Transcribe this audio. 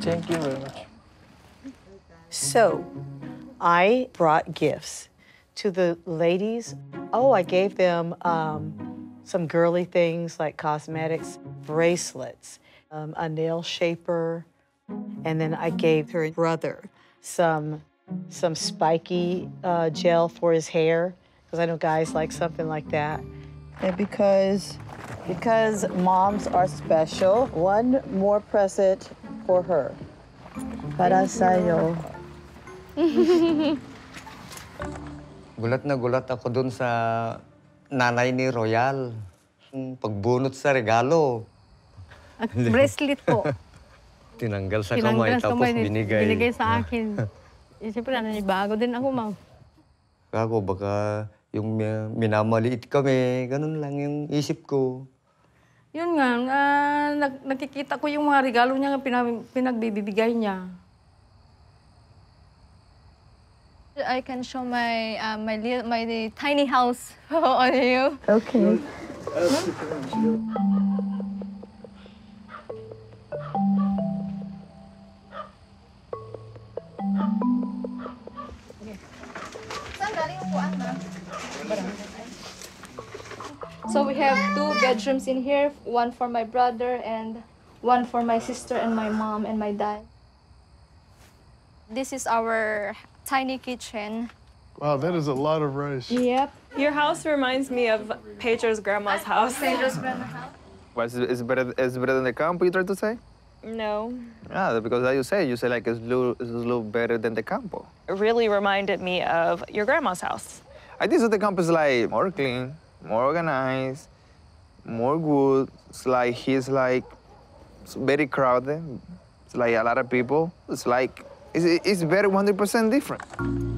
Thank you very much. So, I brought gifts to the ladies. Oh, I gave them um, some girly things like cosmetics, bracelets, um, a nail shaper, and then I gave her brother some some spiky uh, gel for his hair because I know guys like something like that. And because because moms are special, one more present for her. Para sa'yo. Gulat na gulat ako dun sa nanay ni Royal. Yung pagbunot sa regalo. At bracelet po. Tinanggal sa Tinanggal kamay tapos kamay, binigay. Binigay sa akin. Eh, Siyempre, bago din ako, ma'am. Ako, baka yung mi- minamaliit kami, ganun lang yung isip ko. Yun nga, ah, nag- nakikita ko yung mga regalo niya na pinag- pinagbibigay niya. I can show my uh, my little, my tiny house on you. Okay. So we have two bedrooms in here, one for my brother and one for my sister and my mom and my dad. This is our tiny kitchen. Wow, that is a lot of rice. Yep. Your house reminds me of Pedro's grandma's house. Pedro's grandma house. What's it's better? It's better than the campo. You try to say? No. Yeah, because as you say, you say like it's a little, it's a little better than the campo. It really reminded me of your grandma's house. I think so the campo is like more clean, more organized, more good. It's like he's like very crowded. It's like a lot of people. It's like it's, it's very 100% different.